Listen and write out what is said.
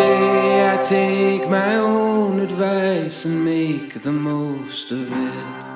day I take my own advice and make the most of it.